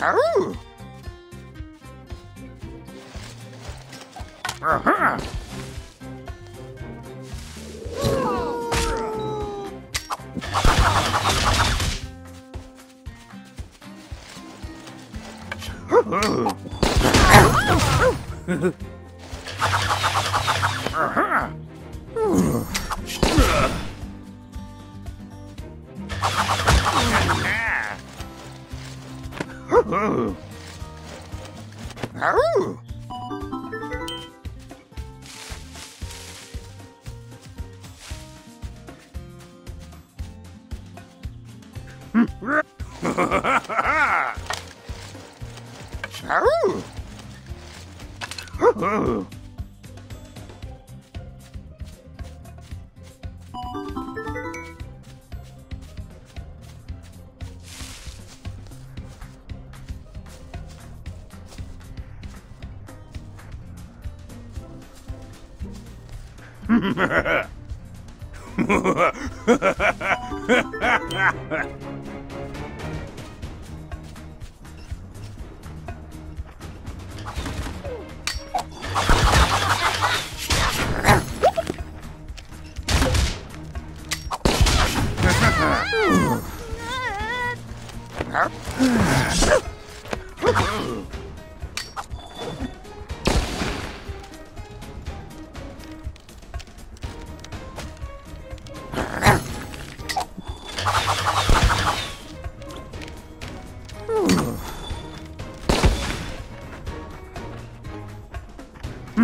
Aroo! Aha! Aha! Aroo! Aroo!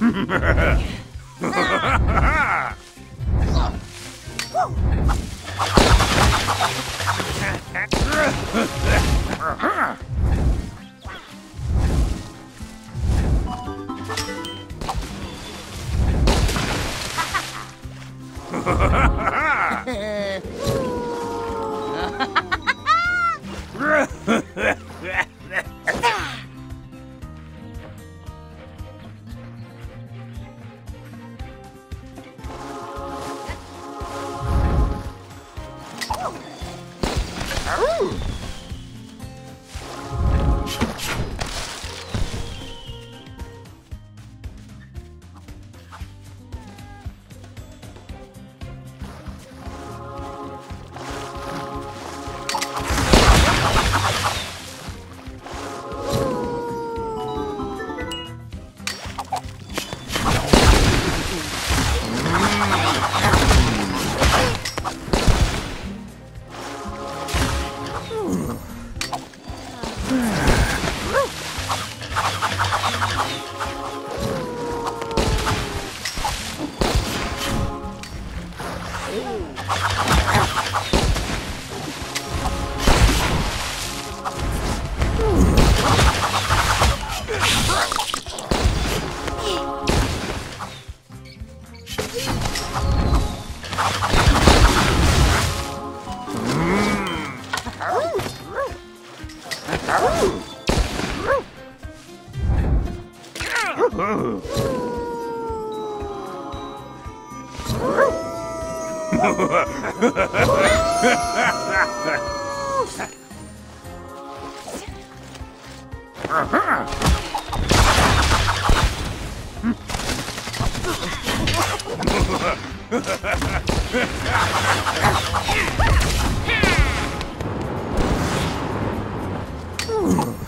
Nom. Aha! Aroo! Aha! Aroo! Uh-huh. Aroo!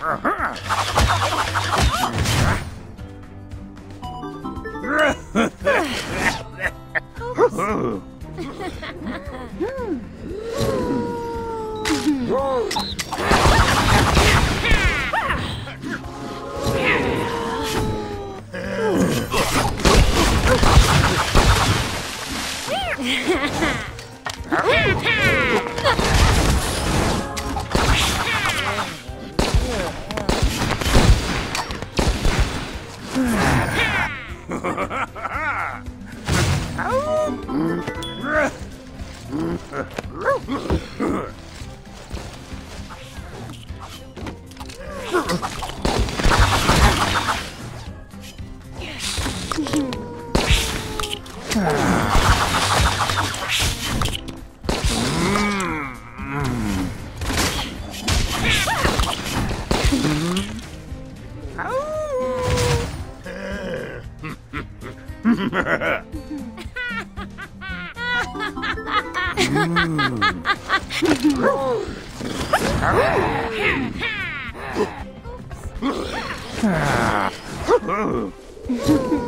Uh-huh. Ugh. Ah!